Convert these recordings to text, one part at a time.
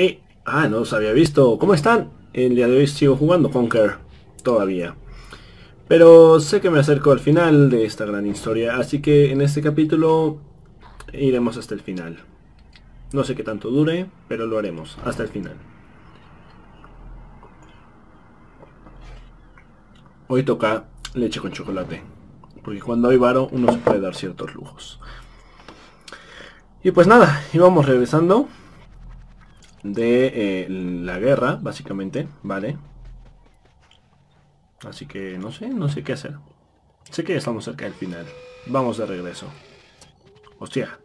Eh, ah, no os había visto. ¿Cómo están? El día de hoy sigo jugando Conquer. Todavía. Pero sé que me acerco al final de esta gran historia, así que en este capítulo iremos hasta el final. No sé qué tanto dure, pero lo haremos hasta el final. Hoy toca leche con chocolate, porque cuando hay varo uno se puede dar ciertos lujos. Y pues nada, íbamos regresando de eh, la guerra, básicamente, ¿vale? Así que no sé, no sé qué hacer. Sé que estamos cerca del final. Vamos de regreso. Hostia.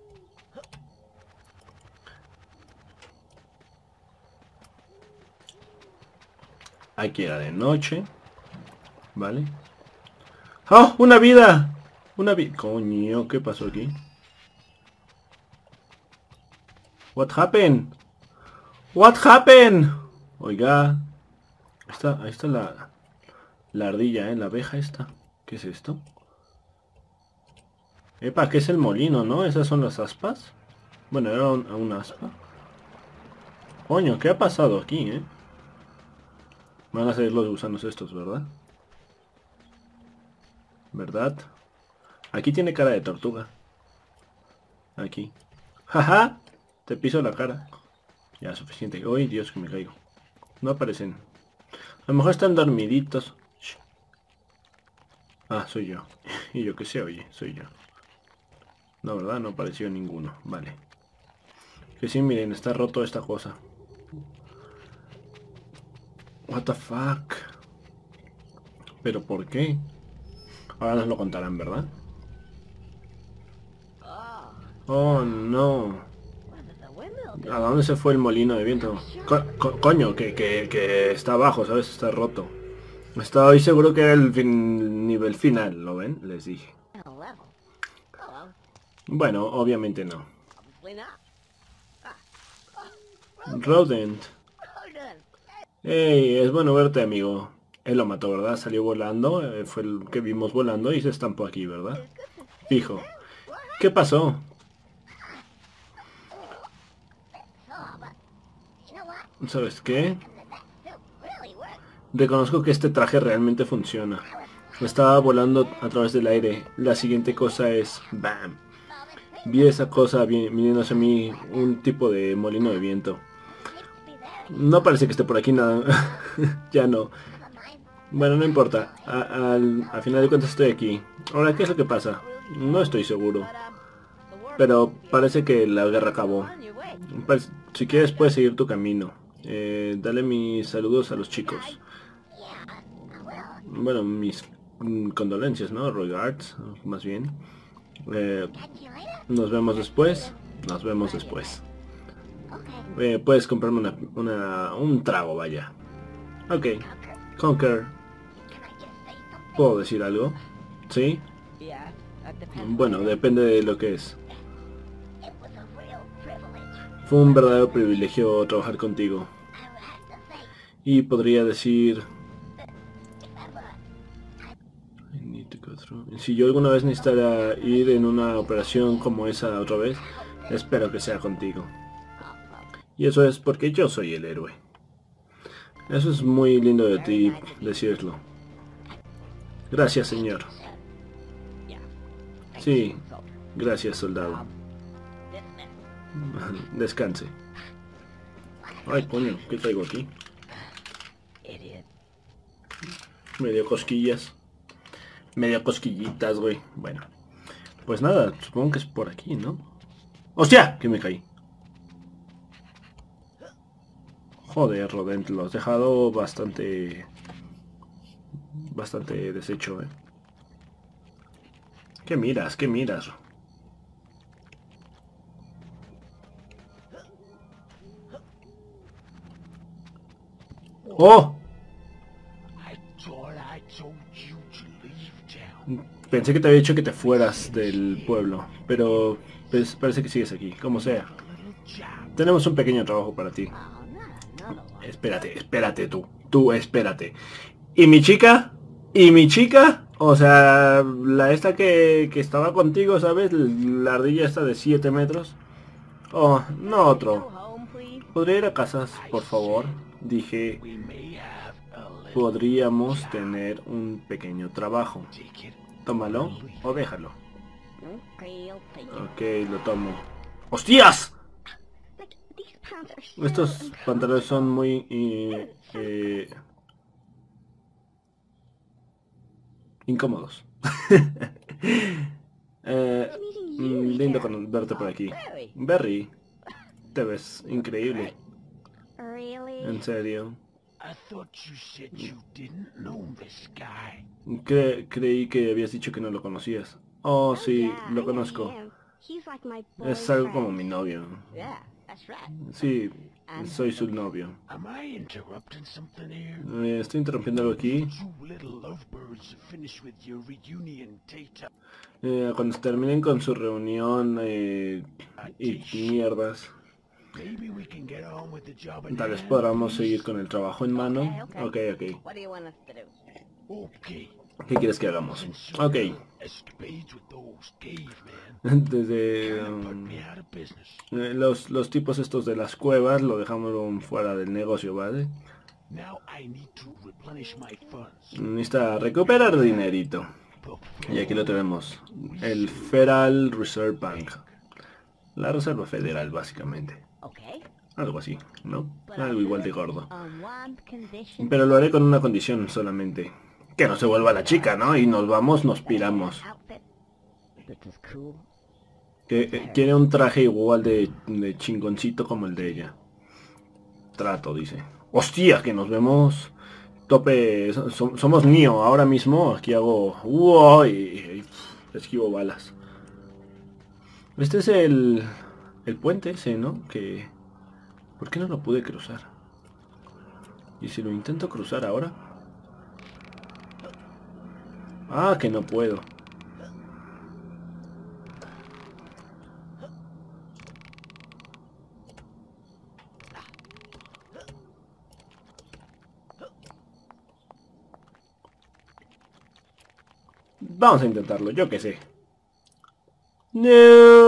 Hay que de noche. ¿Vale? ¡Oh! ¡Una vida! Una vida... Coño, ¿qué pasó aquí? What happened? What happened? Oiga. Ahí está, ahí está la, la ardilla, ¿eh? La abeja esta. ¿Qué es esto? Epa, ¿qué es el molino, no? ¿Esas son las aspas? Bueno, era una aspa. Coño, ¿qué ha pasado aquí, eh? Van a ser los gusanos estos, ¿verdad? ¿Verdad? Aquí tiene cara de tortuga. Aquí. ¡Jaja! Te piso la cara. Ya, suficiente. ¡Ay, Dios, que me caigo! No aparecen. A lo mejor están dormiditos. Ah, soy yo. y yo que sé, oye, soy yo. No, ¿verdad? No apareció ninguno. Vale. Que sí, miren, está roto esta cosa. What the fuck. ¿Pero por qué? Ahora nos lo contarán, ¿verdad? Oh, no. ¿A dónde se fue el molino de viento? coño, que, que, está abajo, ¿sabes? Está roto. Estoy seguro que era el nivel final, ¿lo ven? Les dije. Bueno, obviamente no. Rodent. Hey, es bueno verte, amigo. Él lo mató, ¿verdad? Salió volando, eh, fue el que vimos volando y se estampó aquí, ¿verdad? Fijo. ¿Qué pasó? ¿Sabes qué? Reconozco que este traje realmente funciona. Estaba volando a través del aire. La siguiente cosa es... ¡Bam! Vi esa cosa viniendo hacia mí un tipo de molino de viento. No parece que esté por aquí nada. ya no. Bueno, no importa. al, final de cuentas estoy aquí. Ahora, ¿qué es lo que pasa? No estoy seguro. Pero parece que la guerra acabó. Si quieres puedes seguir tu camino. Eh, dale mis saludos a los chicos. Bueno, mis condolencias, ¿no? Regards, más bien. Eh, nos vemos después. Nos vemos después. Eh, puedes comprarme una, un trago, vaya. Ok. Conquer. ¿Puedo decir algo? ¿Sí? Bueno, depende de lo que es. Un verdadero privilegio trabajar contigo. Y podría decir... Si yo alguna vez necesitara ir en una operación como esa otra vez, espero que sea contigo. Y eso es porque yo soy el héroe. Eso es muy lindo de ti decirlo. Gracias, señor. Sí, gracias, soldado. Descanse. Ay, coño, ¿qué traigo aquí? Medio cosquillas. Medio cosquillitas, güey. Bueno. Pues nada, supongo que es por aquí, ¿no? ¡Hostia! Que me caí. Joder, Rodent, lo has dejado bastante... Bastante deshecho, ¿eh? ¿Qué miras? ¿Qué miras? ¡Oh! Pensé que te había dicho que te fueras del pueblo, pero pues, parece que sigues aquí, como sea. Tenemos un pequeño trabajo para ti. Espérate, espérate tú, tú espérate. ¿Y mi chica? ¿Y mi chica? O sea, la esta que, que estaba contigo, ¿sabes? La ardilla esta de 7 metros. Oh, no otro. ¿Podría ir a casas, por favor? dije, podríamos tener un pequeño trabajo. Tómalo o déjalo. Ok, lo tomo. ¡Hostias! Estos pantalones son muy... Eh, eh, incómodos. eh, mm, lindo verte por aquí. Berry, te ves increíble. ¿En serio? Cre creí que habías dicho que no lo conocías. Oh, sí, lo conozco. Es algo como mi novio. Sí, soy su novio. Eh, ¿Estoy interrumpiendo algo aquí? Eh, cuando terminen con su reunión eh, y mierdas. Tal vez podamos seguir con el trabajo en mano. Ok, ok. ¿Qué quieres que hagamos? Ok. Desde... Um, eh, los, los tipos estos de las cuevas lo dejamos fuera del negocio, ¿vale? Necesita recuperar dinerito. Y aquí lo tenemos. El Federal Reserve Bank. La Reserva Federal, básicamente. Algo así, ¿no? Algo igual de gordo. Pero lo haré con una condición solamente. Que no se vuelva la chica, ¿no? Y nos vamos, nos piramos. Que eh, quiere un traje igual de, de chingoncito como el de ella. Trato, dice. ¡Hostia! Que nos vemos. Tope. so- so- somos mío ahora mismo. Aquí hago. ¡Wow! Y, y- esquivo balas. Este es el. El puente ese, ¿no? Que. ¿Por qué no lo pude cruzar? ¿Y si lo intento cruzar ahora? Ah, que no puedo. Vamos a intentarlo, yo que sé. No.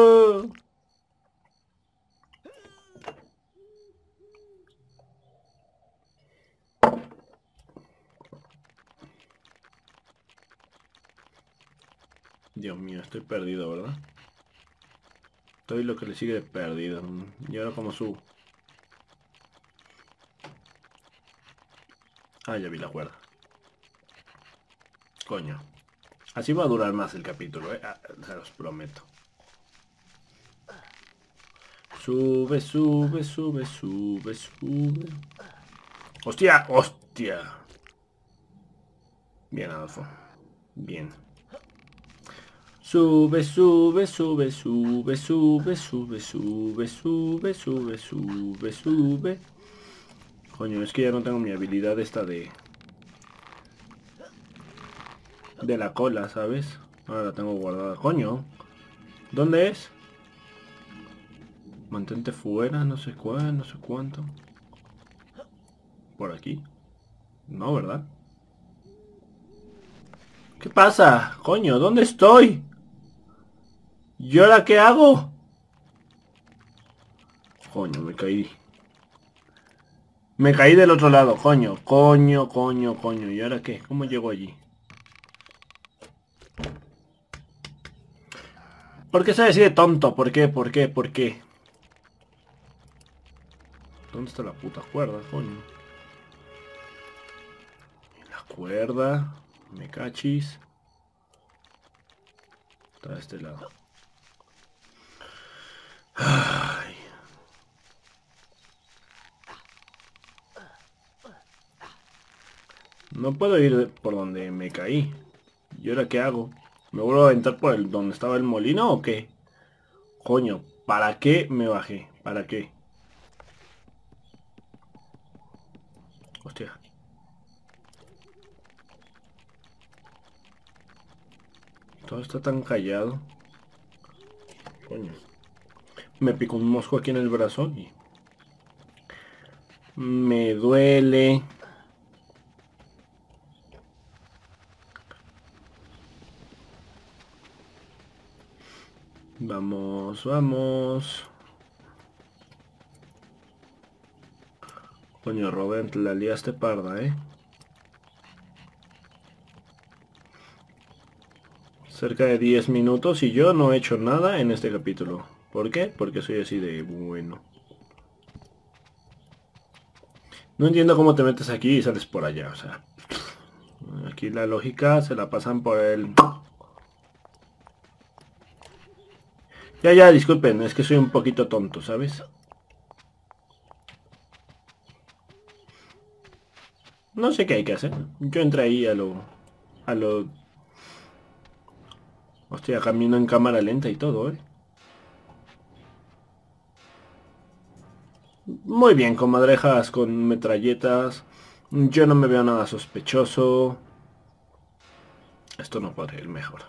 Dios mío, estoy perdido, ¿verdad? Estoy lo que le sigue perdido. Y ahora como subo. Ah, ya vi la cuerda. Coño. Así va a durar más el capítulo, ¿eh? Ah, se los prometo. Sube, sube, sube, sube, sube. ¡Hostia! ¡Hostia! Bien, Adolfo. Bien. Sube, sube, sube, sube, sube, sube, sube, sube, sube, sube, sube. Coño, es que ya no tengo mi habilidad esta de... De la cola, ¿sabes? Ahora la tengo guardada. Coño. ¿Dónde es? Mantente fuera, no sé cuál, no sé cuánto. ¿Por aquí? No, ¿verdad? ¿Qué pasa? Coño, ¿dónde estoy? ¿Y ahora qué hago? Coño, me caí. Me caí del otro lado, coño, coño, coño, coño. ¿Y ahora qué? ¿Cómo llego allí? ¿Por qué se decide tonto? ¿Por qué? ¿Por qué? ¿Por qué? ¿Dónde está la puta cuerda, coño? La cuerda. Me cachis. Está de este lado. No puedo ir por donde me caí. ¿Y ahora qué hago? ¿Me vuelvo a aventar por el donde estaba el molino o qué? Coño, ¿para qué me bajé? ¿Para qué? Hostia. Todo está tan callado. Coño. Me picó un mosco aquí en el brazo y... Me duele. Vamos, vamos. Coño, Robert, la liaste parda, ¿eh? Cerca de 10 minutos y yo no he hecho nada en este capítulo. ¿Por qué? Porque soy así de bueno. No entiendo cómo te metes aquí y sales por allá, o sea. Aquí la lógica se la pasan por el... Ya, ya, disculpen, es que soy un poquito tonto, ¿sabes? No sé qué hay que hacer. Yo entré ahí a lo... A lo... Hostia, camino en cámara lenta y todo, ¿eh? Muy bien, comadrejas con metralletas. Yo no me veo nada sospechoso. Esto no puede ir mejor.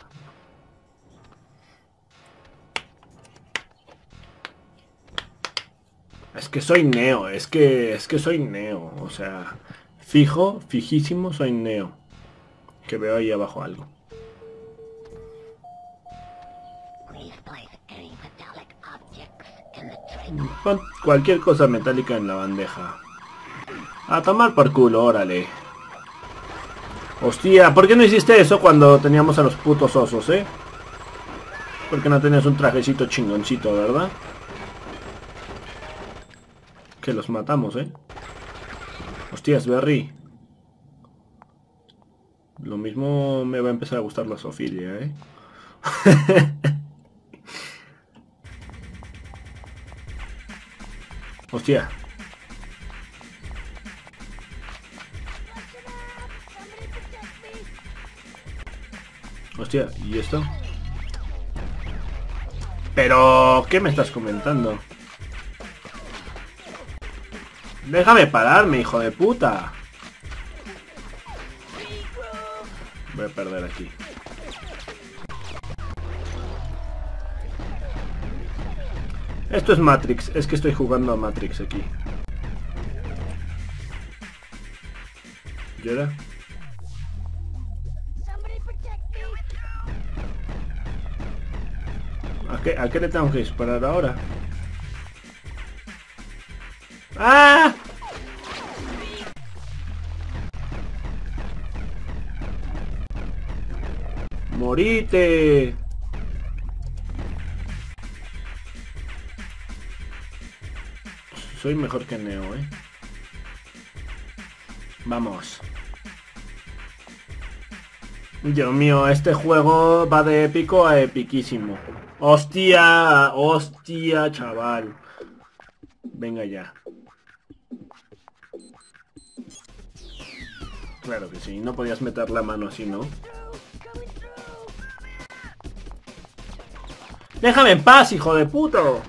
Es que soy Neo, es que es que soy Neo, o sea, fijo, fijísimo soy Neo. Que veo ahí abajo algo. Cualquier cosa metálica en la bandeja. A tomar por culo, órale. Hostia, ¿por qué no hiciste eso cuando teníamos a los putos osos, eh? Porque no tenías un trajecito chingoncito, ¿verdad? Que los matamos, ¿eh? Hostias, Berry. Lo mismo me va a empezar a gustar la Sofilia, ¿eh? Hostia. Hostia, ¿y esto? Pero, ¿qué me estás comentando? Déjame pararme, hijo de puta. Voy a perder aquí. Esto es Matrix, es que estoy jugando a Matrix aquí. ¿Y ahora? ¿A qué, ¿A qué le tengo que disparar ahora? ¡Ah! ¡Morite! Soy mejor que Neo, ¿eh? Vamos. Dios mío, este juego va de épico a epiquísimo. ¡Hostia! ¡Hostia, chaval! Venga ya. Claro que sí, no podías meter la mano así, ¿no? ¡Déjame en paz, hijo de puto!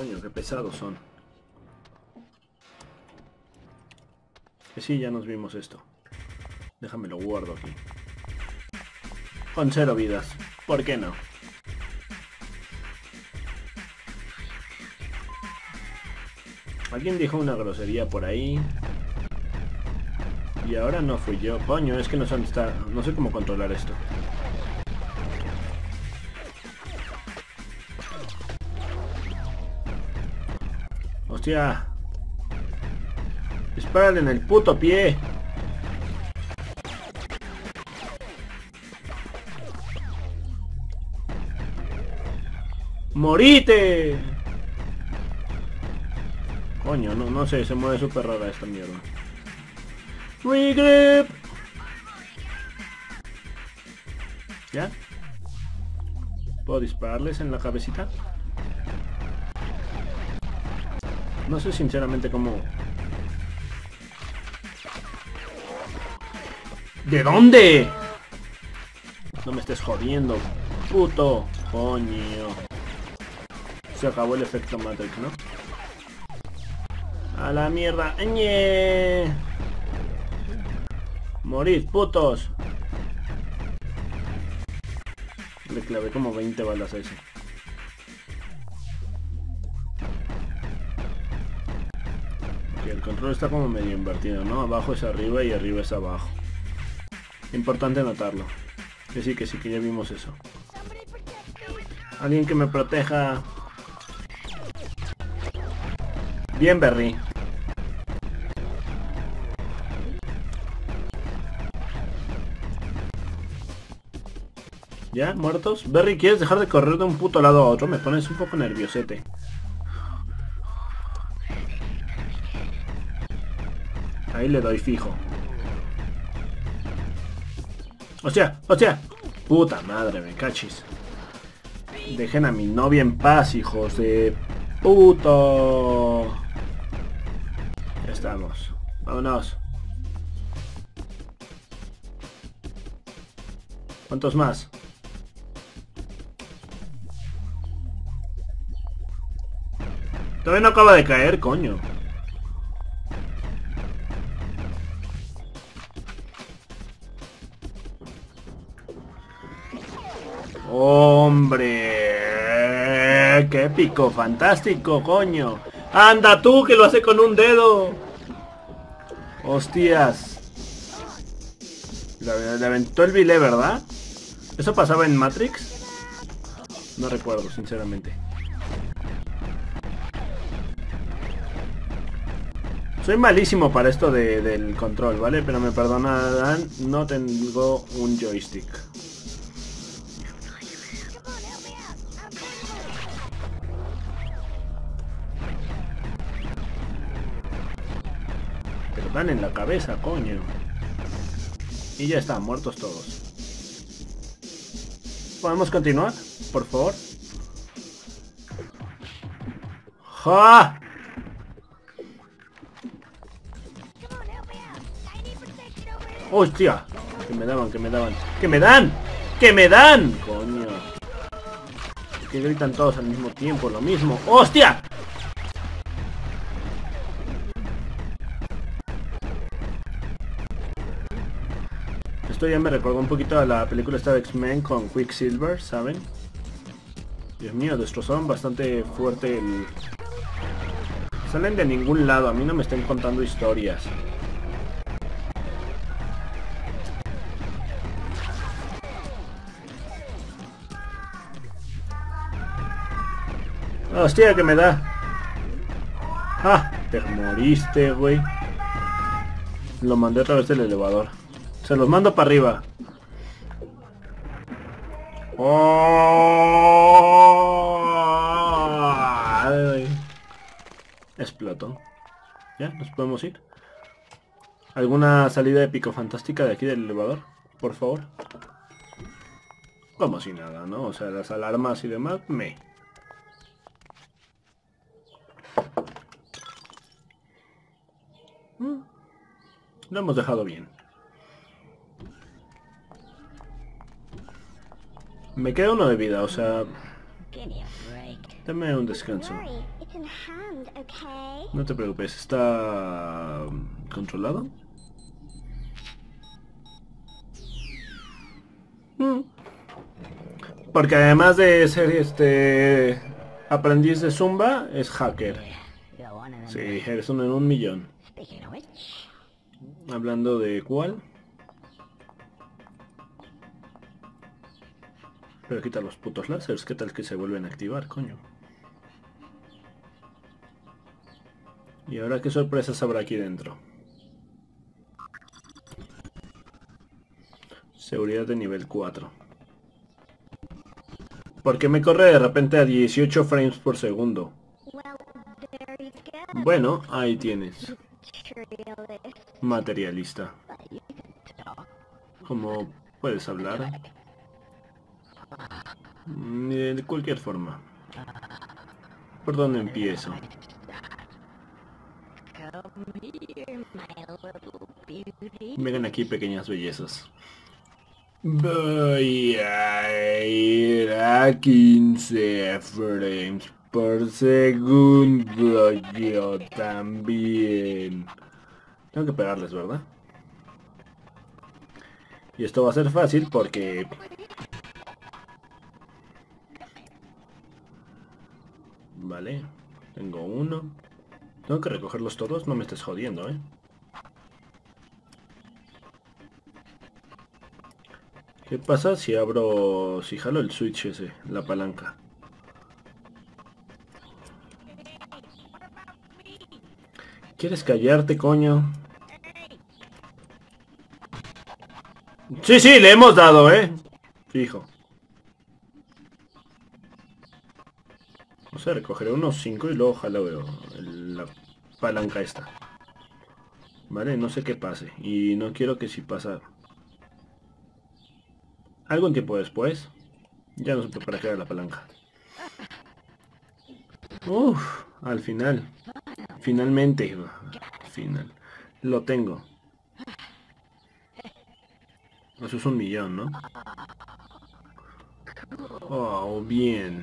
Coño, qué pesados son. Que sí, ya nos vimos esto. Déjame lo guardo aquí. Con cero vidas. ¿Por qué no? Alguien dijo una grosería por ahí. Y ahora no fui yo. Coño, es que no dónde está. No sé cómo controlar esto. Hostia. Dispárale en el puto pie. ¡Morite! Coño, no, no sé, se mueve súper rara esta mierda. Regrip. ¿Ya? ¿Puedo dispararles en la cabecita? No sé sinceramente cómo... ¿De dónde? No me estés jodiendo, puto. Coño. Se acabó el efecto Matrix, ¿no? A la mierda. ¡Ñe! Morid, putos. Le clavé como 20 balas a ese. Control está como medio invertido, ¿no? Abajo es arriba y arriba es abajo. Importante notarlo. Que sí, que sí, que ya vimos eso. Alguien que me proteja. Bien, Berry. ¿Ya? ¿Muertos? Berry, ¿quieres dejar de correr de un puto lado a otro? Me pones un poco nerviosete. Ahí le doy fijo. ¡Hostia! ¡Hostia! Puta madre, me cachis. Dejen a mi novia en paz, hijos de puto. Ya estamos. Vámonos. ¿Cuántos más? Todavía no acaba de caer, coño. ¡Hombre! ¡Qué épico! ¡Fantástico, coño! ¡Anda tú, que lo hace con un dedo! ¡Hostias! Le, aventó el bilé, ¿verdad? ¿Eso pasaba en Matrix? No recuerdo, sinceramente. Soy malísimo para esto de- del control, ¿vale? Pero me perdonarán, no tengo un joystick. Pero dan en la cabeza, coño. Y ya están, muertos todos. ¿Podemos continuar? Por favor. ¡Ja! ¡Hostia! Que me daban, que me daban. ¡Que me dan! ¡Que me dan! Coño. Que gritan todos al mismo tiempo, lo mismo. ¡Hostia! Esto ya me recordó un poquito a la película esta de X-Men con Quicksilver, ¿saben? Dios mío, destrozaron bastante fuerte el... Salen de ningún lado, a mí no me estén contando historias. Hostia, que me da. Ah, te moriste, güey. Lo mandé a través del elevador. Se los mando para arriba. Oh. Explotó. ¿Ya? ¿Nos podemos ir? ¿Alguna salida épico fantástica de aquí del elevador? Por favor. Como si nada, ¿no? O sea, las alarmas y demás, me... Mm. Lo hemos dejado bien. Me queda uno de vida, o sea, dame un descanso. No te preocupes, ¿está um, controlado? Mm. Porque además de ser este aprendiz de Zumba, es hacker. Sí, eres uno en un millón. Hablando de cuál. Pero quita los putos láseres, ¿qué tal que se vuelven a activar, coño? Y ahora qué sorpresas habrá aquí dentro. Seguridad de nivel 4. ¿Por qué me corre de repente a 18 frames por segundo? Bueno, ahí tienes. Materialist. Materialista. ¿Cómo puedes hablar? Mm, De cualquier forma. ¿Por dónde empiezo? Vengan aquí pequeñas bellezas. Voy a ir a 15 frames por segundo yo también. Tengo que pegarles, ¿verdad? Y esto va a ser fácil porque... Vale. Tengo uno. Tengo que recogerlos todos, no me estés jodiendo, ¿eh? ¿Qué pasa si abro... si jalo el switch ese, la palanca? ¿Quieres callarte, coño? Sí, sí, le hemos dado, ¿eh? Fijo. Recogeré unos 5 y luego ojalá veo la palanca esta. Vale, no sé qué pase. Y no quiero que si pasa... Algún tiempo después, ya no supe para qué era la palanca. Uf, al final. Finalmente. Final. Lo tengo. Eso es un millón, ¿no? Oh, bien.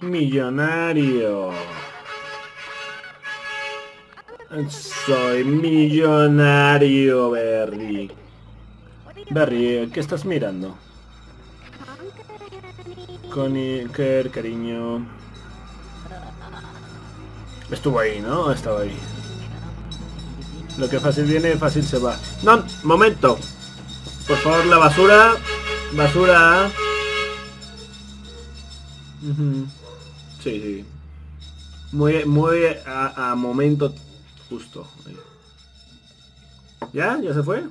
Millonario. Soy millonario, Berry. Berry, ¿qué estás mirando? Connie, cariño. Estuvo ahí, ¿no? Estaba ahí. Lo que fácil viene, fácil se va. No, momento. Por favor, la basura. Basura. Sí, sí. Muy, muy a, a momento justo. ¿Ya? ¿Ya se fue?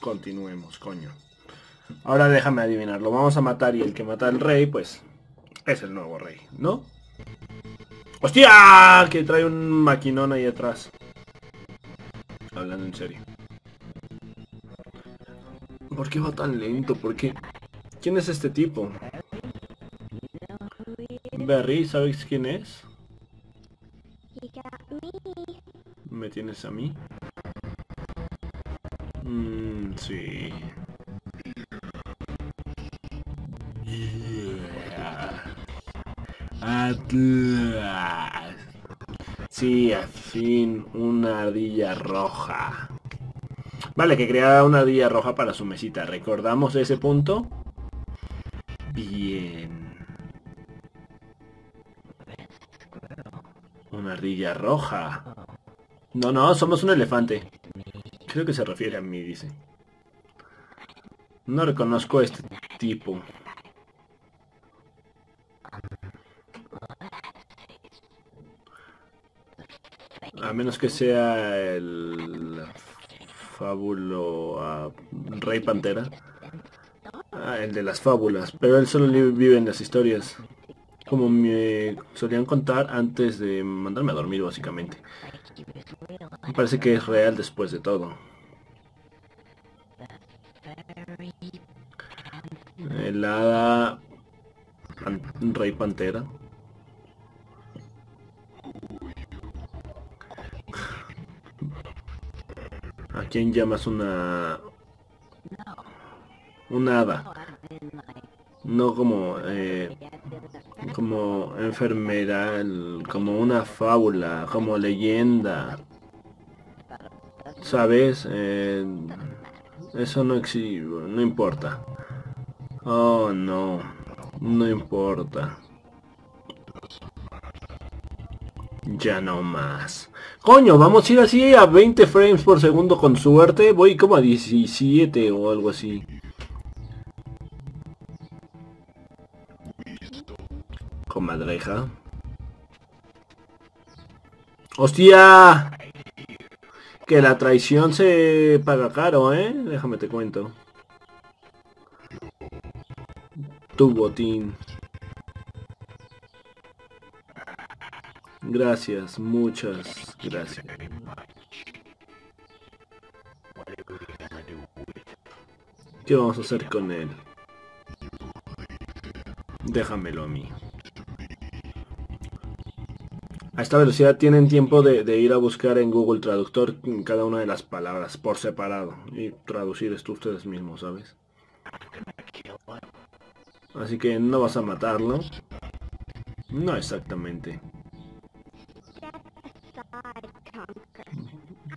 Continuemos, coño. Ahora déjame adivinarlo. Vamos a matar y el que mata al rey, pues, es el nuevo rey, ¿no? ¡Hostia! Que trae un maquinón ahí atrás. Hablando en serio. ¿Por qué va tan lento? ¿Por qué? ¿Quién es este tipo? Berry, ¿sabes quién es? ¿Me tienes a mí? Mmm, sí. Yeah. Atlas. Sí, al fin, una ardilla roja. Vale, que crea una ardilla roja para su mesita. ¿Recordamos ese punto? Una ardilla roja. No, no, somos un elefante. Creo que se refiere a mí, dice. No reconozco a este tipo. A menos que sea el fábulo ah, Rey Pantera. Ah, el de las fábulas. Pero él solo vive en las historias. Como me solían contar antes de mandarme a dormir, básicamente. Me parece que es real después de todo. El hada Rey Pantera. ¿A quién llamas una... Una hada? No como... eh, como enfermera, el- como una fábula, como leyenda. ¿Sabes? Eh, eso no existe, no importa. Oh, no. No importa. Ya no más. Coño, vamos a ir así a 20 frames por segundo con suerte. Voy como a 17 o algo así. Comadreja. ¡Hostia! Que la traición se paga caro, ¿eh? Déjame te cuento. Tu botín. Gracias, muchas gracias. ¿Qué vamos a hacer con él? Déjamelo a mí. A esta velocidad tienen tiempo de, ir a buscar en Google Traductor cada una de las palabras por separado y traducir esto ustedes mismos, ¿sabes? Así que no vas a matarlo. No exactamente.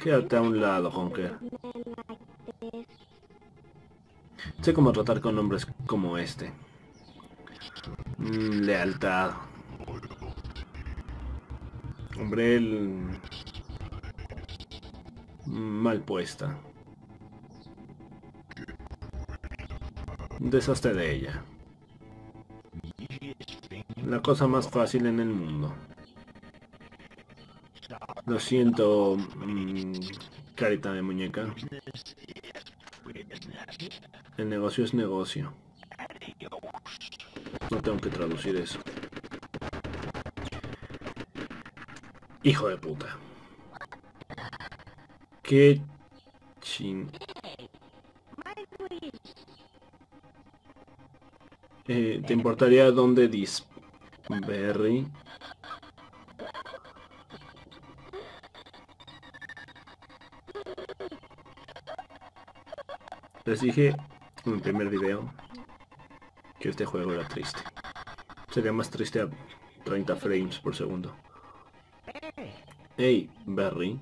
Quédate a un lado, Honker. Sé cómo tratar con hombres como este. Mm, lealtad. Hombre, el... mal puesta. Deshazte de ella. La cosa más fácil en el mundo. Lo siento, mm, carita de muñeca. El negocio es negocio. No tengo que traducir eso. Hijo de puta. Qué chin... Eh, ¿Te importaría dónde dis... Berry? Les dije en el primer video que este juego era triste. Sería más triste a 30 frames por segundo. Hey, Berry.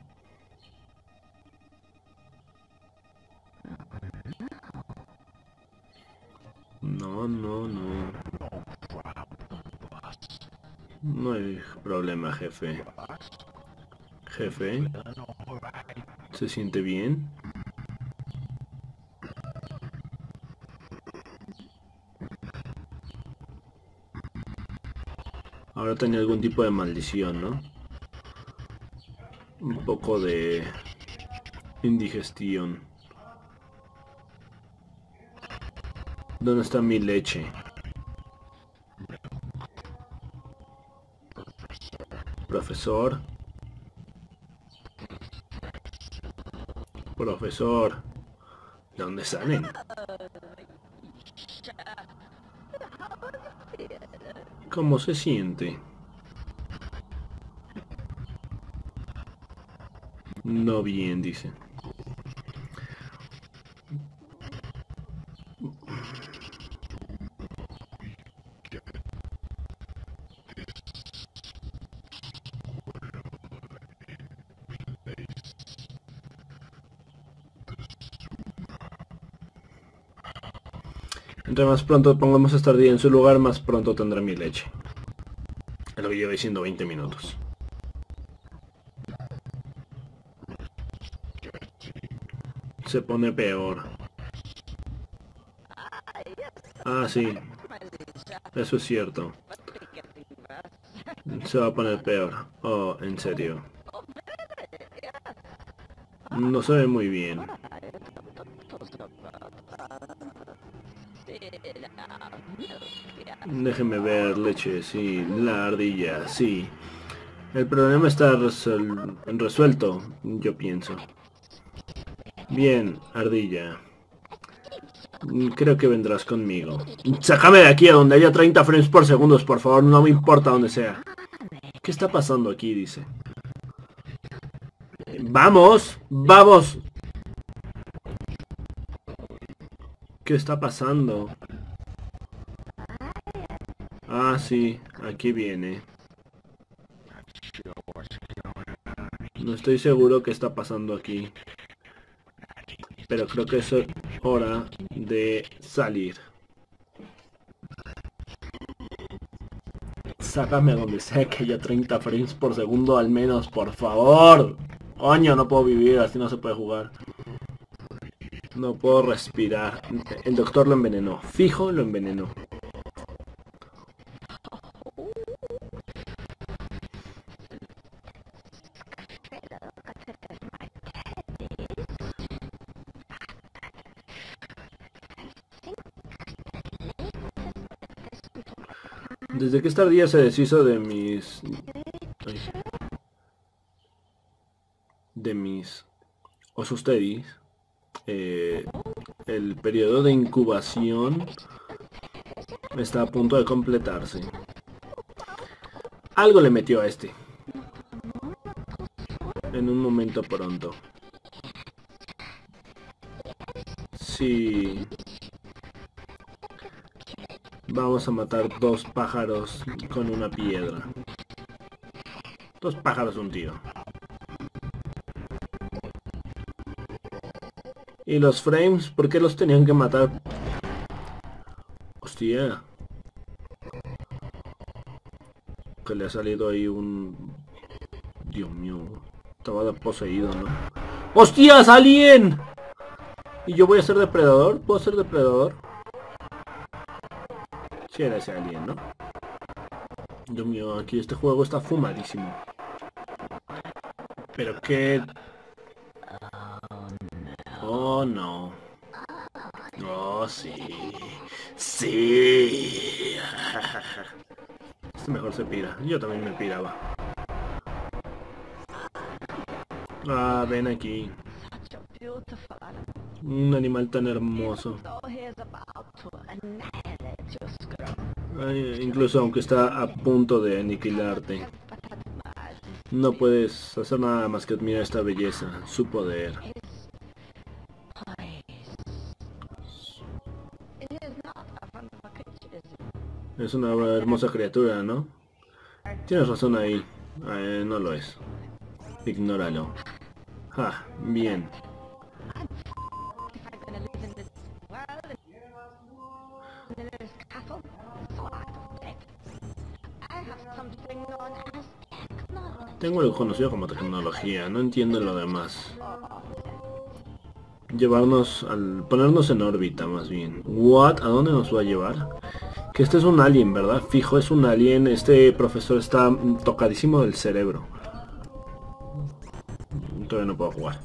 No, no, no. No hay problema, jefe. Jefe. ¿Se siente bien? Ahora tenía algún tipo de maldición, ¿no? Un poco de indigestión. ¿Dónde está mi leche? Profesor. Profesor. ¿De dónde salen? ¿Cómo se siente? No bien, dice. Entre más pronto pongamos esta ardilla en su lugar, más pronto tendrá mi leche. Lo que llevo diciendo 20 minutos. Se pone peor. Ah, sí. Eso es cierto. Se va a poner peor. Oh, en serio. No se ve muy bien. Déjeme ver, leche, sí. La ardilla, sí. El problema está resuelto, yo pienso. Bien, ardilla. Mm, Creo que vendrás conmigo. Sácame de aquí a donde haya 30 frames por segundos, por favor. No me importa donde sea. ¿Qué está pasando aquí? Dice. ¡Vamos! ¡Vamos! ¿Qué está pasando? Ah, sí, aquí viene. No estoy seguro qué está pasando aquí. Pero creo que es hora de salir. Sácame donde sea que haya 30 frames por segundo al menos, por favor. Coño, no puedo vivir, así no se puede jugar. No puedo respirar. El doctor lo envenenó. Fijo lo envenenó. Que esta ardilla se deshizo de mis... de mis osos teddy, eh, el periodo de incubación está a punto de completarse. Algo le metió a este. En un momento pronto. Sí. Vamos a matar dos pájaros con una piedra. Dos pájaros un tiro. ¿Y los frames? ¿Por qué los tenían que matar? Hostia. Que le ha salido ahí un... Dios mío. Estaba poseído, ¿no? ¡Hostias, alien! ¿Y yo voy a ser depredador? ¿Puedo ser depredador? Si era ese alien, ¿no? Dios mío, aquí este juego está fumadísimo. Pero qué... Oh no. Oh sí. Sí. Este mejor se pira. Yo también me piraba. Ah, ven aquí. Un animal tan hermoso. Incluso aunque está a punto de aniquilarte. No puedes hacer nada más que admirar esta belleza, su poder. Es una hermosa criatura, ¿no? Tienes razón ahí. Eh, no lo es. Ignóralo. Ah, bien. Tengo algo conocido como tecnología, no entiendo lo demás. Llevarnos al... ponernos en órbita más bien. ¿What? ¿A dónde nos va a llevar? Que este es un alien, ¿verdad? Fijo, es un alien. Este profesor está tocadísimo del cerebro. Todavía no puedo jugar.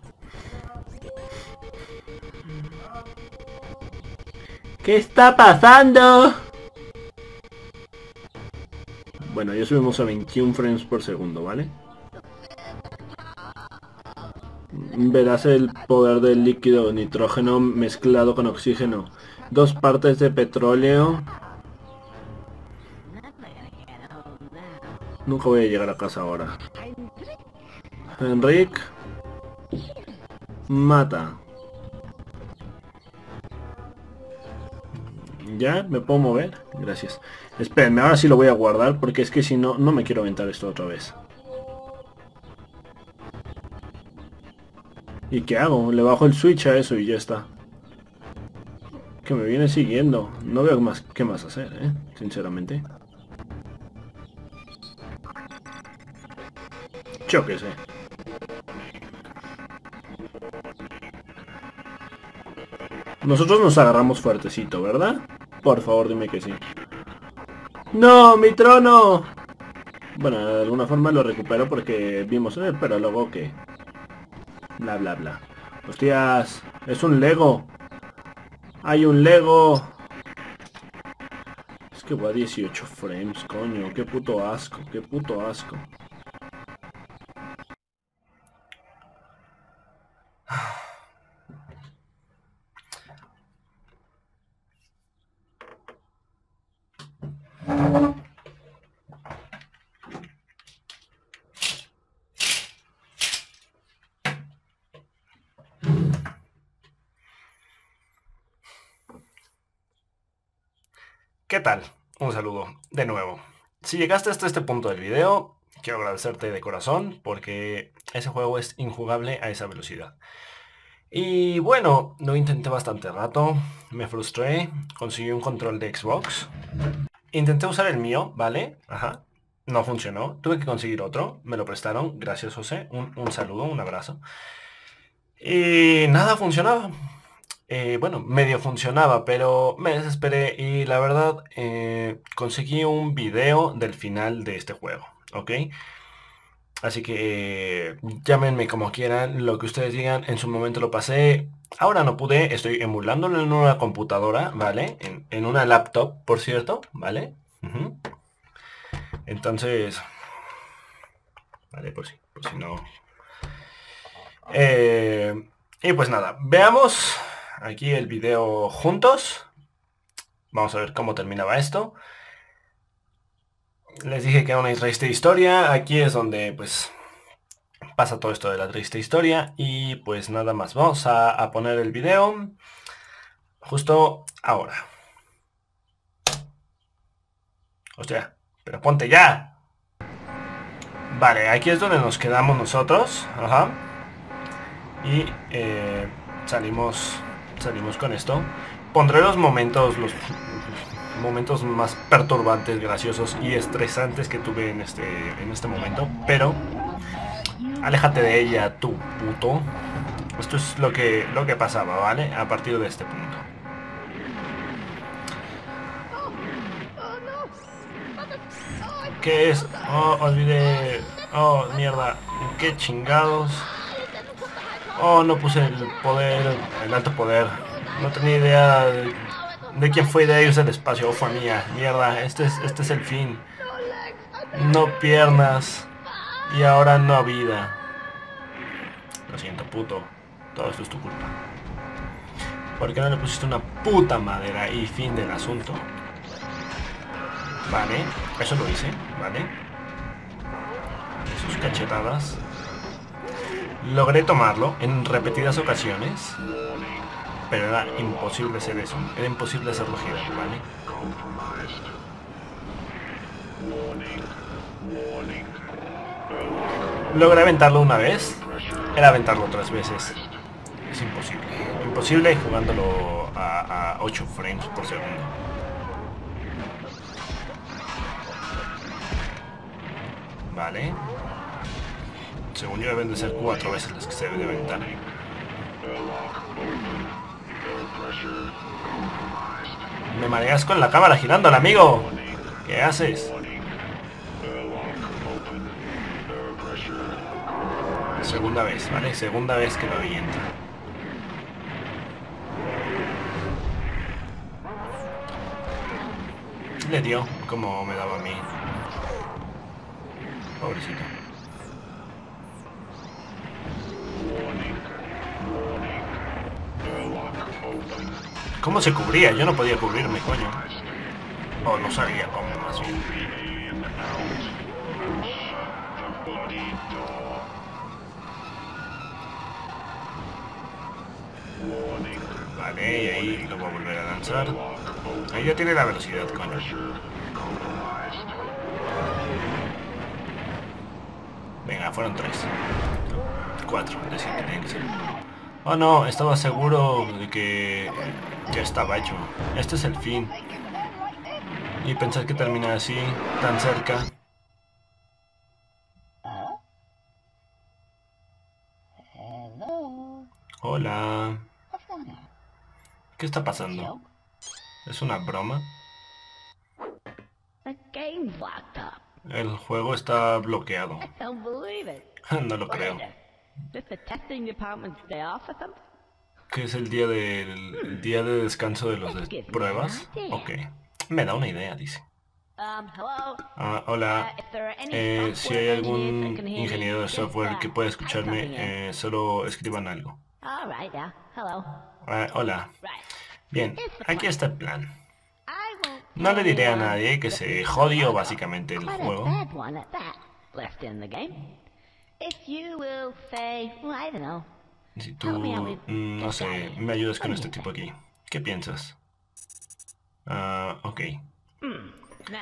¿Qué está pasando? Bueno, ya subimos a 21 frames por segundo, ¿vale? Verás el poder del líquido nitrógeno mezclado con oxígeno. Dos partes de petróleo. Nunca voy a llegar a casa ahora. Henrik. Mata. ¿Ya? ¿Me puedo mover? Gracias. Espérenme, ahora sí lo voy a guardar porque es que si no, no me quiero aventar esto otra vez. ¿Y qué hago? Le bajo el switch a eso y ya está. Que me viene siguiendo. No veo más qué más hacer, ¿eh? Sinceramente. Yo qué sé. Nosotros nos agarramos fuertecito, ¿verdad? Por favor, dime que sí. ¡No, mi trono! Bueno, de alguna forma lo recupero porque vimos, eh, pero luego que... Bla, bla, bla. Hostias, es un Lego. Hay un Lego. Es que va a 18 frames, coño. Qué puto asco, qué puto asco. Un saludo de nuevo. Si llegaste hasta este punto del video, quiero agradecerte de corazón porque ese juego es injugable a esa velocidad. Y bueno, lo intenté bastante rato, me frustré, conseguí un control de Xbox. Intenté usar el mío, ¿vale? Ajá. No funcionó, tuve que conseguir otro, me lo prestaron, gracias José, un, un saludo, un abrazo. Y nada funcionaba. Eh, bueno, medio funcionaba, pero me desesperé y la verdad eh, conseguí un video del final de este juego, ¿ok? Así que eh, llámenme como quieran, lo que ustedes digan, en su momento lo pasé, ahora no pude, estoy emulándolo en una computadora, ¿vale? En, en una laptop, por cierto, ¿vale? Entonces, vale, por si, por si no... Eh, y pues nada, veamos aquí el video juntos. Vamos a ver cómo terminaba esto. Les dije que era una triste historia. Aquí es donde pues pasa todo esto de la triste historia. Y pues nada más. Vamos a, poner el video justo ahora. Hostia, pero ponte ya. Vale, aquí es donde nos quedamos nosotros. Ajá. Y eh, salimos salimos con esto. Pondré los momentos, los momentos más perturbantes, graciosos y estresantes que tuve en este, en este momento. Pero aléjate de ella, tu puto. Esto es lo que, lo que pasaba, ¿vale? A partir de este punto. Oh no! Mother! Oh, I ¿Qué ¿Qué es? Oh, olvidé. Oh, mierda. ¿Qué chingados? Oh, no puse el poder, el alto poder. No tenía idea de, quién fue de ellos el espacio. Oh, fue mía. Mierda, este es, este es el fin. No piernas. Y ahora no vida. Lo siento, puto. Todo esto es tu culpa. ¿Por qué no le pusiste una puta madera y fin del asunto? Vale, eso lo hice, ¿vale? Sus cachetadas. Logré tomarlo en repetidas ocasiones. Pero era imposible hacer eso. Era imposible hacerlo girar, ¿vale? Logré aventarlo una vez. Era aventarlo otras veces. Es imposible. Imposible jugándolo a, a 8 frames por segundo. Vale. Según yo deben de ser cuatro veces las que se debe de aventar. Me mareas con la cámara girando, amigo. ¿Qué haces? Segunda vez, ¿vale? Segunda vez que lo avienta. Le dio, como me daba a mí. Pobrecito. ¿Cómo se cubría? Yo no podía cubrirme, coño. O no sabía cómo, más. Vale, y ahí lo voy a volver a lanzar. Ahí ya tiene la velocidad, coño. Venga, fueron tres. Oh no, estaba seguro de que ya estaba hecho. Este es el fin. Y pensar que termina así, tan cerca. Hola. ¿Qué está pasando? ¿Es una broma? El juego está bloqueado. No lo creo. ¿Qué es el día del de, día de descanso de las de pruebas? Ok. Me da una idea, dice. Ah, hola. Eh, si hay algún ingeniero de software que pueda escucharme, eh, solo escriban algo. Ah, hola. Bien, aquí está el plan. No le diré a nadie que se jodió básicamente el juego. If you will say, well, I don't know, Si tú, mm, no sé, me ayudas con este tipo aquí. ¿Qué piensas? Ah, ok. now,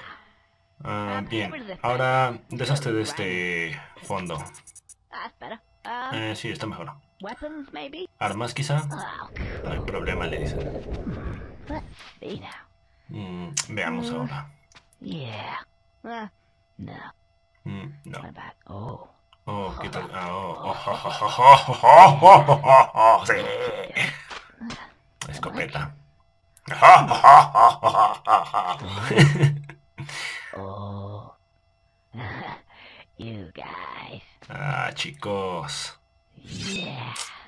Ah, bien, ahora deshazte de este fondo. Um, Eh, sí, está mejor. ¿Armas quizá? No hay problema, le dicen. Mm, veamos ahora. Uh, no. Mm, no. Oh, qué tal. Ah, Oh, sí. Escopeta. You guys. Ah, chicos.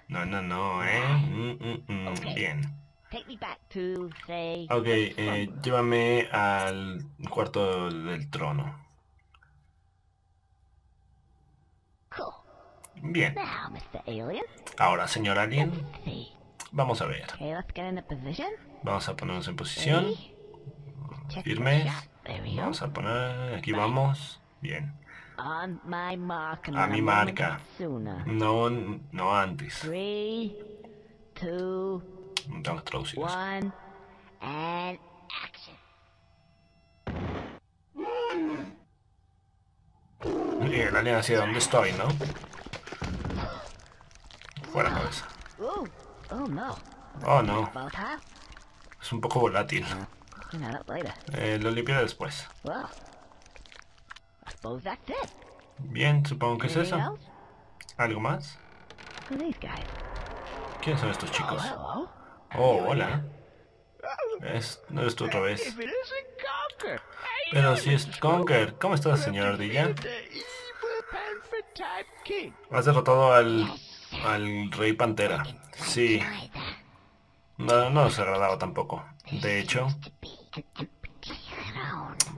No, no, no, ¿eh? Mm, mm, mm. Bien. Take me back to, say, ok, eh, llévame al cuarto del trono. Bien. Ahora, señor Alien, vamos a ver. Vamos a ponernos en posición. Firmes. Vamos a poner... Aquí vamos. Bien. A mi marca. No, no antes. Estamos traducidos. Y el alien hacia donde estoy, ¿no? Fuera cabeza. Oh no. Oh, es un poco volátil. Eh, lo limpiaré después. Bien, supongo que es eso. ¿Algo más? ¿Quiénes son estos chicos? Oh, hola. Es, no eres tú otra vez. Pero si es Conker, ¿cómo estás, señor Dilla? Has derrotado al al rey pantera. Sí. No, no nos agradaba tampoco. De hecho,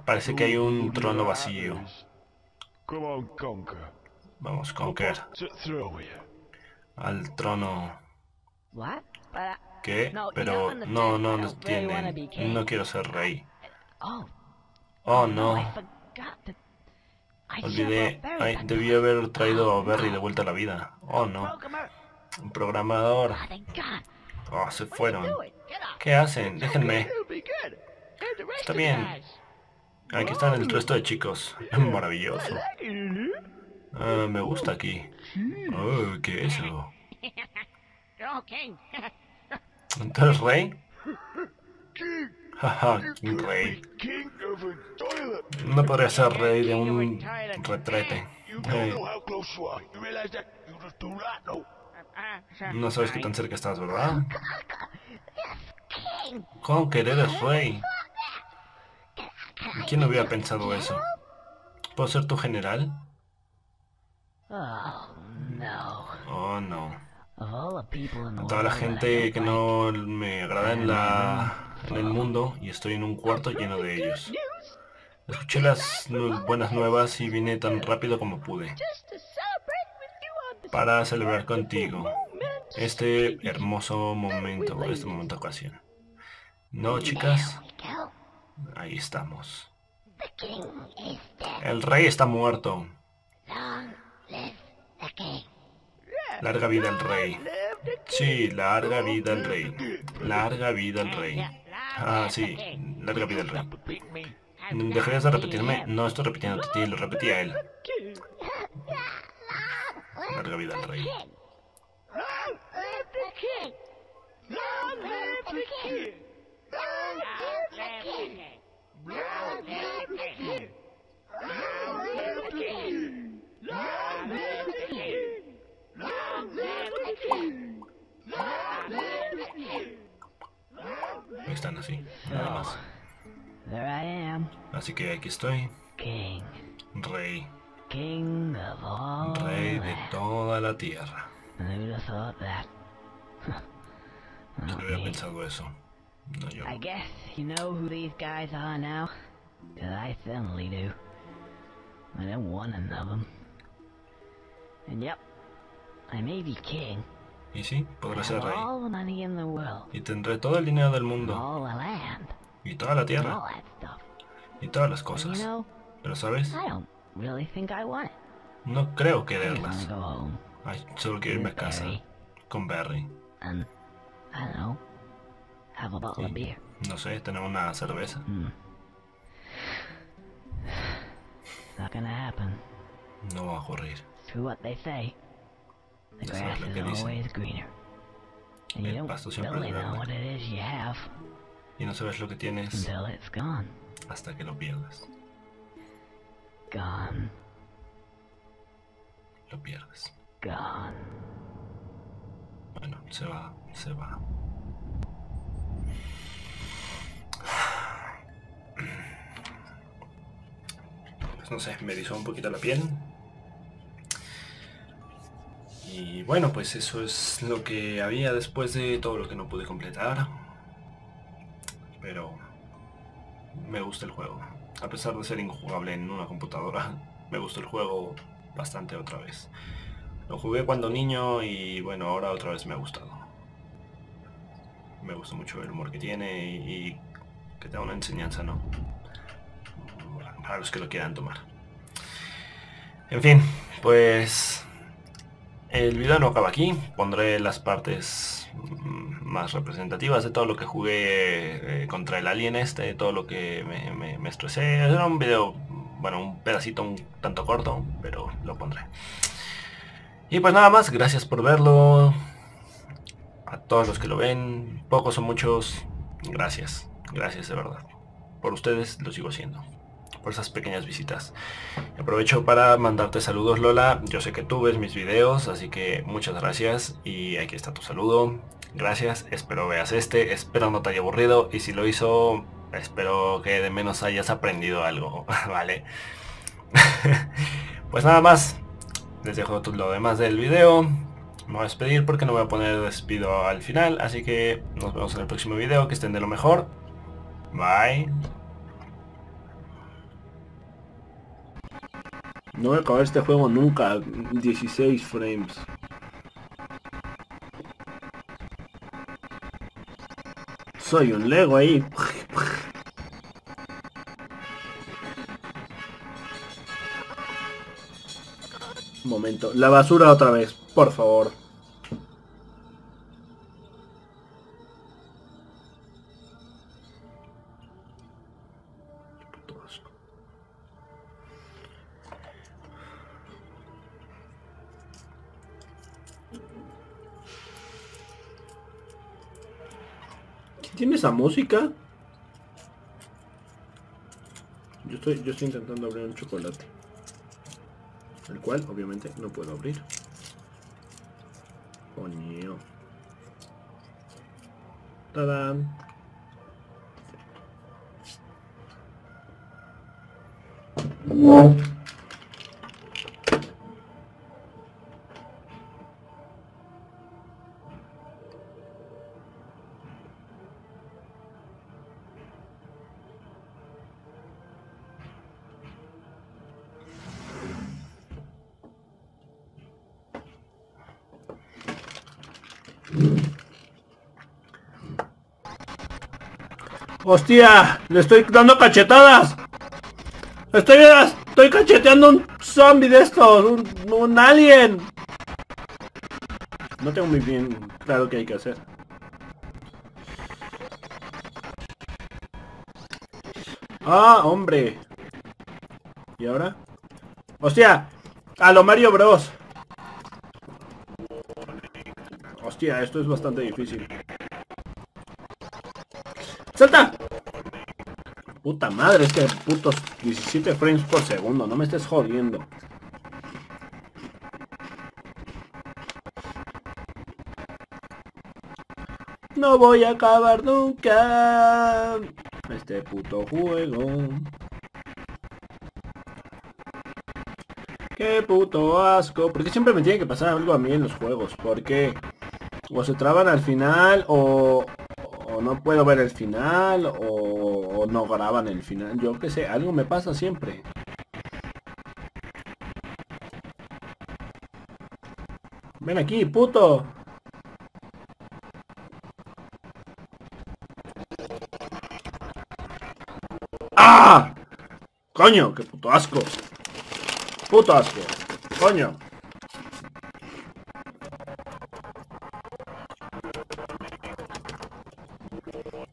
parece que hay un trono vacío. Vamos, Conquer. Al trono. ¿Qué? Pero no, no, no. No quiero ser rey. Oh, oh no. Olvidé. Ay, debí haber traído a Berry de vuelta a la vida. Oh, no. Un programador. Oh, se fueron. ¿Qué hacen? Déjenme. Está bien. Aquí están el resto de chicos. Es Maravilloso. Ah, me gusta aquí. Oh, ¿qué es eso? ¿Entonces rey? Rey. No podría ser rey de un retrete. No sabes qué tan cerca estás, ¿verdad? Con querer eres rey. ¿Quién hubiera pensado eso? ¿Puedo ser tu general? Oh, no. Oh, Toda la gente que no me agrada en la en el mundo y estoy en un cuarto lleno de ellos. Escuché las buenas nuevas y vine tan rápido como pude para celebrar contigo este hermoso momento, este momento ocasión. No, chicas, ahí estamos. El rey está muerto. Larga vida al rey. Sí, larga vida al rey. Larga vida al rey. Ah, sí, larga vida al rey. ¿Dejarías de repetirme? No estoy repitiendo a ti, lo repetí a él. Larga vida al rey. Están así, nada más. There I am, Así que aquí estoy, king. rey, King of all rey de toda la tierra. Hubiera me. pensado eso? No yo. I guess you know who these guys are now. 'Cause I certainly do. I don't want none of them. And yep, I may be king. Y sí, podré ser rey. Y tendré todo el dinero del mundo. Y toda la tierra. Y todas las cosas. Pero sabes, no creo quererlas. Solo quiero irme a casa. Con Barry. No sé, tenemos una cerveza. No va a ocurrir. The grass lo is que dicen. always greener. And you El don't siempre really es know verde. what it is you have Y no sabes lo que tienes until it's gone. hasta que lo pierdes. Gone. Lo pierdes. Gone. Bueno, se va, se va. Pues no sé, me erizó un poquito la piel. Y bueno, pues eso es lo que había después de todo lo que no pude completar. Pero me gusta el juego. A pesar de ser injugable en una computadora, me gusta el juego bastante otra vez. Lo jugué cuando niño y bueno, ahora otra vez me ha gustado. Me gusta mucho el humor que tiene y, que da una enseñanza, ¿no? Para los que lo quieran tomar. En fin, pues el video no acaba aquí. Pondré las partes mm, más representativas de todo lo que jugué eh, contra el alien este, todo lo que me, me- me estresé. Era un video, bueno, un pedacito un tanto corto, pero lo pondré. Y pues nada más, gracias por verlo. A todos los que lo ven, pocos o muchos, gracias. Gracias de verdad. Por ustedes lo sigo haciendo. Por esas pequeñas visitas. Aprovecho para mandarte saludos Lola. Yo sé que tú ves mis videos, así que muchas gracias. Y aquí está tu saludo. Gracias, espero veas este. Espero no te haya aburrido. Y si lo hizo, Espero que de menos hayas aprendido algo, ¿vale? pues nada más. Les dejo lo demás del video. Me voy a despedir porque no voy a poner despido al final. Así que nos vemos en el próximo video. Que estén de lo mejor. Bye. No voy a acabar este juego nunca. 16 frames. Soy un Lego ahí. Momento. La basura otra vez, por favor. Tiene esa música? Yo estoy, yo estoy intentando abrir un chocolate. El cual obviamente no puedo abrir. Coño. ¡Tadán! ¡Hostia! ¡Le estoy dando cachetadas! ¡Estoy, estoy cacheteando un zombie de estos! Un, ¡Un alien! No tengo muy bien claro qué hay que hacer. ¡Ah, hombre! ¿Y ahora? ¡Hostia! ¡A lo Mario Bros! Hostia, esto es bastante difícil. ¡Salta! Puta madre, es que putos 17 frames por segundo, no me estés jodiendo. No voy a acabar nunca este puto juego. Qué puto asco. Porque siempre me tiene que pasar algo a mí en los juegos. Porque o se traban al final o no puedo ver el final o, no graban el final. Yo qué sé, algo me pasa siempre. Ven aquí, puto. ¡Ah! ¡Coño! ¡Qué puto asco! ¡Puto asco! ¡Coño!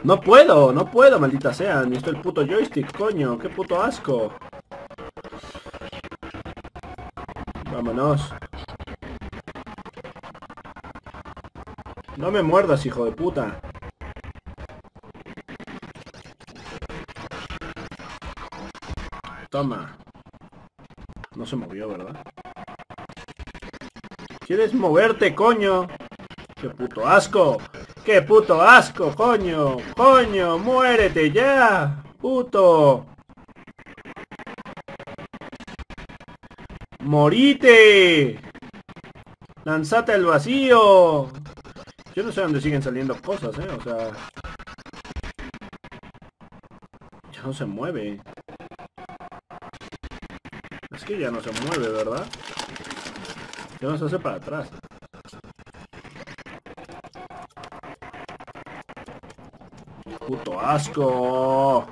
No puedo, no puedo, maldita sea. Necesito el puto joystick, coño. ¡Qué puto asco! Vámonos. No me muerdas, hijo de puta. Toma. No se movió, ¿verdad? ¿Quieres moverte, coño? ¡Qué puto asco! ¡Qué puto asco, coño! ¡Coño! ¡Muérete ya! ¡Puto! ¡Morite! ¡Lanzate al vacío! Yo no sé dónde siguen saliendo cosas, ¿eh? O sea... Ya no se mueve. Es que ya no se mueve, ¿verdad? Ya no se hace para atrás. Puto asco.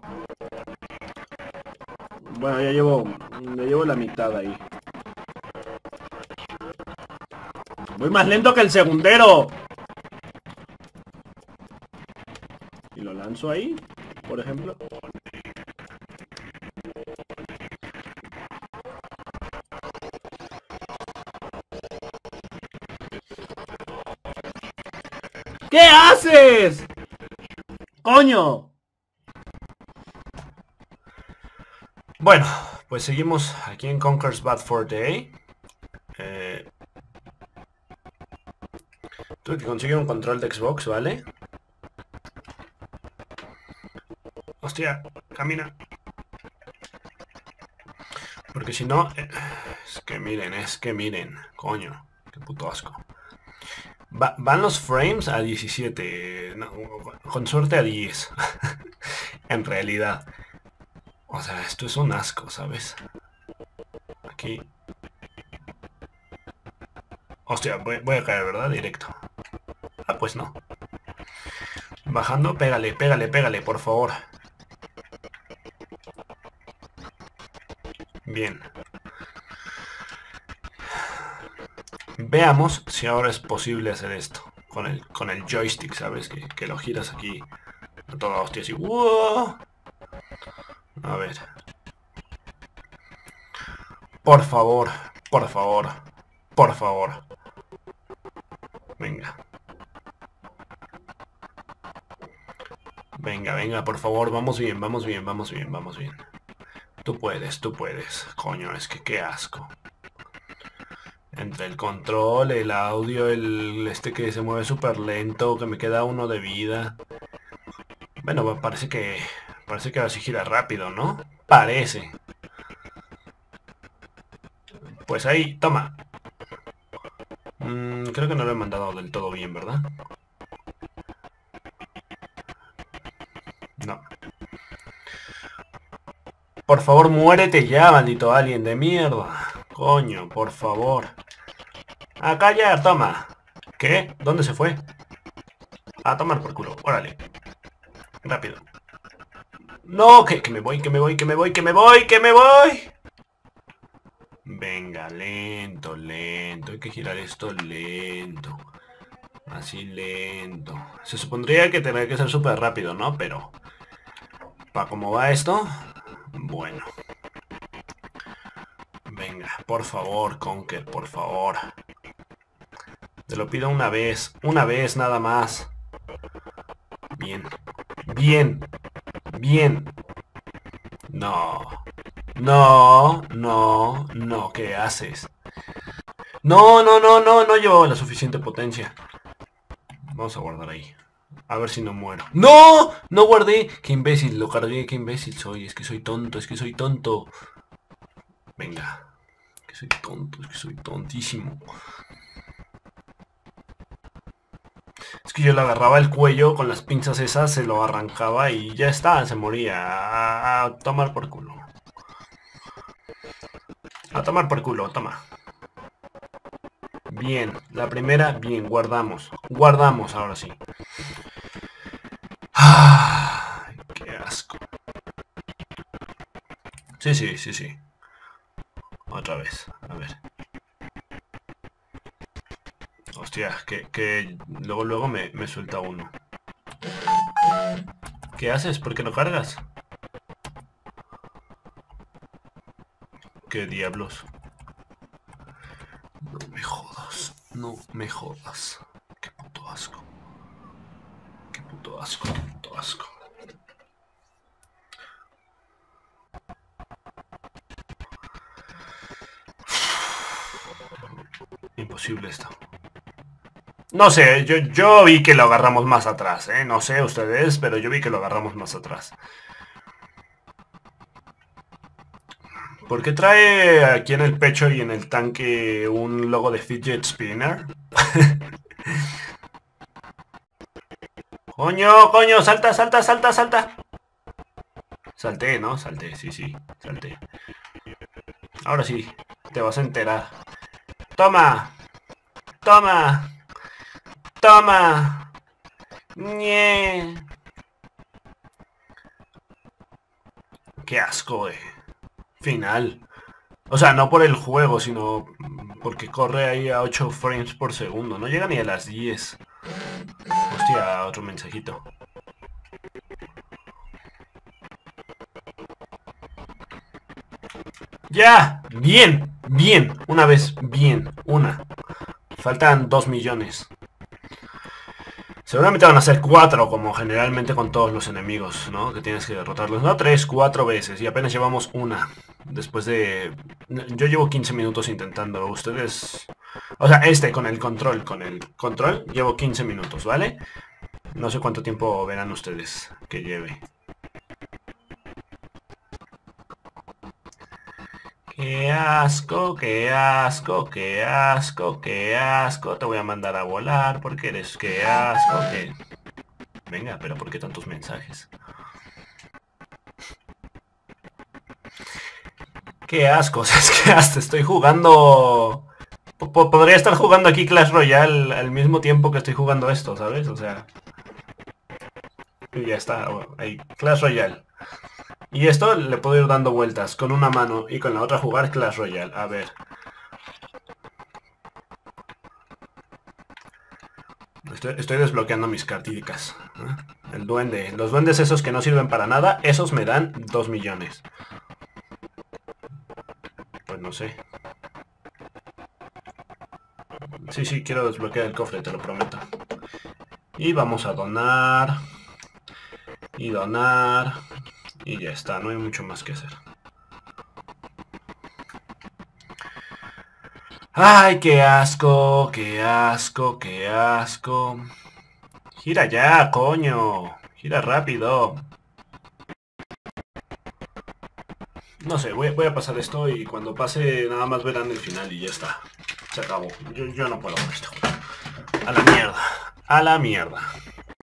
Bueno, ya llevo... Ya llevo la mitad ahí. Voy más lento que el segundero. Y lo lanzo ahí, por ejemplo. ¿Qué haces? ¡Coño! Bueno, pues seguimos aquí en Conker's Bad for Day. Eh, que conseguir un control de Xbox, ¿vale? Hostia, camina. Porque si no... eh, es que miren, es que miren. Coño, qué puto asco. Va- van los frames a 17. no, con suerte a 10. en realidad. O sea, esto es un asco, ¿sabes? Aquí. Hostia, voy, voy a caer, ¿verdad? Directo. Ah, pues no. Bajando, pégale, pégale, pégale, por favor. Bien. Veamos si ahora es posible hacer esto. Con el, con el joystick, ¿sabes? Que, que lo giras aquí. A toda hostia así. ¡Wow! A ver. Por favor, por favor, por favor. Venga. Venga, venga, por favor, vamos bien, vamos bien, vamos bien, vamos bien. Tú puedes, tú puedes. Coño, es que qué asco. El control, el audio, el este que se mueve súper lento, que me queda uno de vida. Bueno, parece que... Parece que así gira rápido, ¿no? Parece. Pues ahí, toma. Mm, creo que no lo he mandado del todo bien, ¿verdad? No. Por favor, muérete ya, maldito alien de mierda. Coño, por favor. Acá ya, toma. ¿Qué? ¿Dónde se fue? A tomar por culo. Órale. Rápido. No, que, que me voy, que me voy, que me voy, que me voy, que me voy. Venga, lento, lento. Hay que girar esto lento. Así lento. Se supondría que tendría que ser súper rápido, ¿no? Pero... ¿Para cómo va esto? Bueno. Venga, por favor, Conker, por favor. Te lo pido una vez. Una vez nada más. Bien. Bien. Bien. No. No, no, no. ¿Qué haces? No, no, no, no, no llevaba la suficiente potencia. Vamos a guardar ahí. A ver si no muero. ¡No! No guardé. Qué imbécil, lo cargué. Qué imbécil soy. Es que soy tonto, es que soy tonto. Venga. Que soy tonto, es que soy tontísimo. Es que yo le agarraba el cuello con las pinzas esas, se lo arrancaba y ya está, se moría. A, tomar por culo. A tomar por culo, toma. Bien, la primera, bien, guardamos. Guardamos ahora sí. Qué asco. Sí, sí, sí, sí. Otra vez, a ver. Hostia, que, que luego luego me, me suelta uno. ¿Qué haces? ¿Por qué no cargas? ¿Qué diablos? No me jodas, no me jodas. Qué puto asco. Qué puto asco, qué puto asco. Imposible esto. No sé, yo, yo vi que lo agarramos más atrás, ¿eh? No sé ustedes, pero yo vi que lo agarramos más atrás. ¿Por qué trae aquí en el pecho y en el tanque un logo de fidget spinner? coño, coño, salta, salta, salta, salta. Salté, ¿no? Salté, sí, sí, salté. Ahora sí, te vas a enterar. Toma. Toma. Toma. Ñe. Qué asco, eh. Final. O sea, no por el juego, sino porque corre ahí a 8 frames por segundo. No llega ni a las 10. Hostia, otro mensajito. ¡Ya! ¡Bien! ¡Bien! Una vez, bien. Una. Faltan 2 millones. Seguramente van a ser 4, como generalmente con todos los enemigos, ¿no? Que tienes que derrotarlos. No, 3, 4 veces. Y apenas llevamos una. Después de... Yo llevo 15 minutos intentándolo. Ustedes... O sea, este con el control. Con el control llevo 15 minutos, ¿vale? No sé cuánto tiempo verán ustedes que lleve. Qué asco, qué asco, qué asco, qué asco. Te voy a mandar a volar porque eres qué asco. Venga, pero ¿por qué tantos mensajes? Qué asco, es que hasta estoy jugando... Podría estar jugando aquí Clash Royale al mismo tiempo que estoy jugando esto, ¿sabes? O sea... Y ya está, ahí, Clash Royale. Y esto le puedo ir dando vueltas con una mano y con la otra jugar Clash Royale. A ver. Estoy, desbloqueando mis cartídicas. ¿eh? El duende. Los duendes esos que no sirven para nada, esos me dan 2 millones. Pues no sé. Sí, sí, quiero desbloquear el cofre, te lo prometo. Y vamos a donar. Y donar. Y ya está, no hay mucho más que hacer. ¡Ay, qué asco! ¡Qué asco! ¡Qué asco! ¡Gira ya, coño! ¡Gira rápido! No sé, voy, a pasar esto y cuando pase nada más verán el final y ya está. Se acabó. Yo, no puedo con esto. A la mierda. A la mierda.